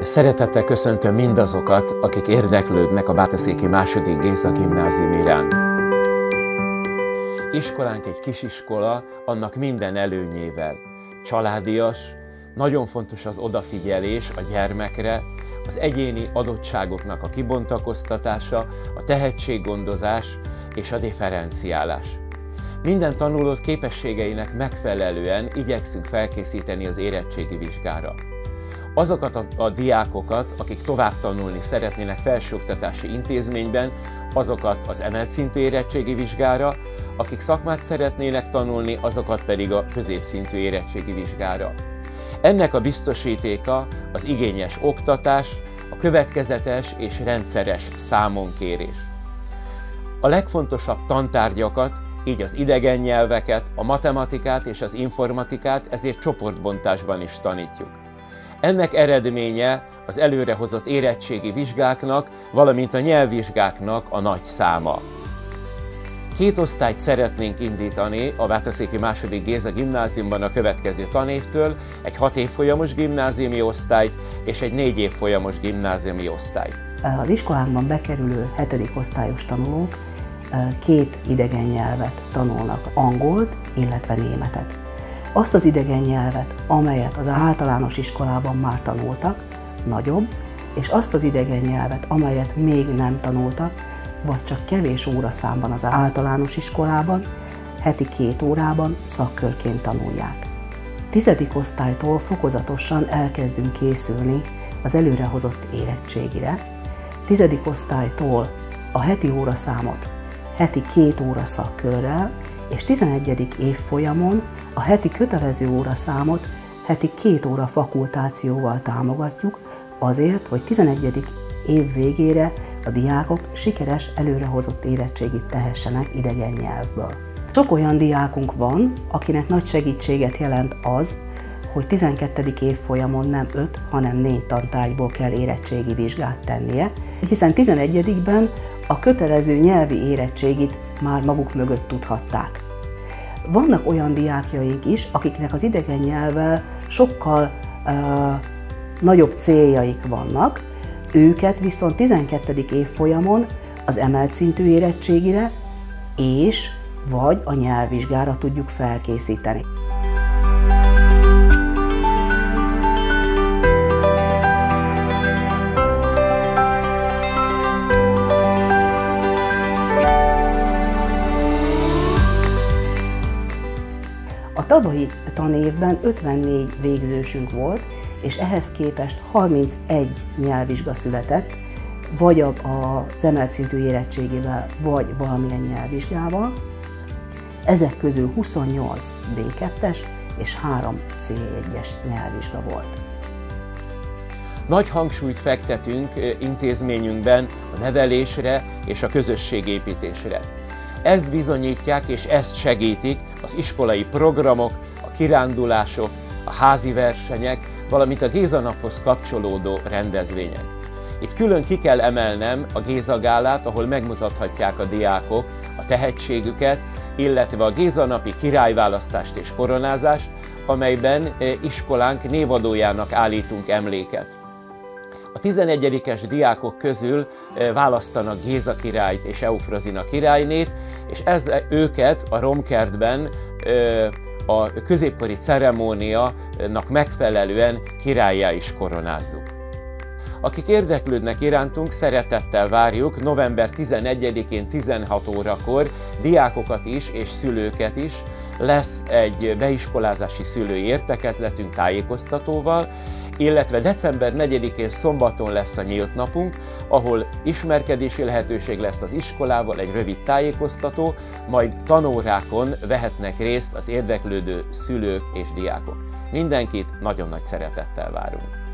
Szeretettel köszöntöm mindazokat, akik érdeklődnek a Bátaszéki második Géza gimnázium iránt. Iskolánk egy kisiskola, annak minden előnyével. Családias, nagyon fontos az odafigyelés a gyermekre, az egyéni adottságoknak a kibontakoztatása, a tehetséggondozás és a differenciálás. Minden tanulót képességeinek megfelelően igyekszünk felkészíteni az érettségi vizsgára azokat a, a diákokat, akik tovább tanulni szeretnének felsőoktatási intézményben, azokat az emelt szintű érettségi vizsgára, akik szakmát szeretnének tanulni, azokat pedig a középszintű érettségi vizsgára. Ennek a biztosítéka az igényes oktatás, a következetes és rendszeres számonkérés. A legfontosabb tantárgyakat, így az idegen nyelveket, a matematikát és az informatikát ezért csoportbontásban is tanítjuk. Ennek eredménye az előrehozott érettségi vizsgáknak, valamint a nyelvvizsgáknak a nagy száma. Két osztályt szeretnénk indítani a Vátaszéki második Géza gimnáziumban a következő tanévtől, egy hat évfolyamos gimnáziumi osztályt és egy négy évfolyamos gimnáziumi osztályt. Az iskolánkban bekerülő hetedik osztályos tanulók két idegen nyelvet tanulnak, angolt, illetve németet azt az idegen nyelvet, amelyet az általános iskolában már tanultak, nagyobb, és azt az idegen nyelvet, amelyet még nem tanultak, vagy csak kevés óra számban az általános iskolában, heti két órában szakkörként tanulják. Tizedik osztálytól fokozatosan elkezdünk készülni az előrehozott érettségire. Tizedik osztálytól a heti óraszámot heti két óra szakkörrel, és 11. évfolyamon a heti kötelező óraszámot heti két óra fakultációval támogatjuk, azért, hogy 11. év végére a diákok sikeres előrehozott érettségit tehessenek idegen nyelvből. Sok olyan diákunk van, akinek nagy segítséget jelent az, hogy 12. évfolyamon nem 5, hanem 4 tantárgyból kell érettségi vizsgát tennie, hiszen 11-ben a kötelező nyelvi érettségit már maguk mögött tudhatták. Vannak olyan diákjaink is, akiknek az idegen nyelvvel sokkal uh, nagyobb céljaik vannak, őket viszont 12. évfolyamon az emelt szintű érettségire és vagy a nyelvvizsgára tudjuk felkészíteni. Tavalyi tanévben 54 végzősünk volt, és ehhez képest 31 nyelvvizsga született, vagy az emelt szintű érettségével, vagy valamilyen nyelvvizsgával. Ezek közül 28 B2-es és 3 C1-es nyelvvizsga volt. Nagy hangsúlyt fektetünk intézményünkben a nevelésre és a közösségépítésre. Ezt bizonyítják és ezt segítik az iskolai programok, a kirándulások, a házi versenyek, valamint a Géza naphoz kapcsolódó rendezvények. Itt külön ki kell emelnem a Géza gálát, ahol megmutathatják a diákok a tehetségüket, illetve a Géza napi királyválasztást és koronázást, amelyben eh, iskolánk névadójának állítunk emléket. A 11-es diákok közül választanak Géza királyt és Eufrazina királynét, és ez, őket a Romkertben a középkori ceremóniának megfelelően királyá is koronázzuk. Akik érdeklődnek irántunk, szeretettel várjuk november 11-én 16 órakor diákokat is és szülőket is. Lesz egy beiskolázási szülői értekezletünk tájékoztatóval, illetve december 4-én szombaton lesz a nyílt napunk, ahol ismerkedési lehetőség lesz az iskolával, egy rövid tájékoztató, majd tanórákon vehetnek részt az érdeklődő szülők és diákok. Mindenkit nagyon nagy szeretettel várunk!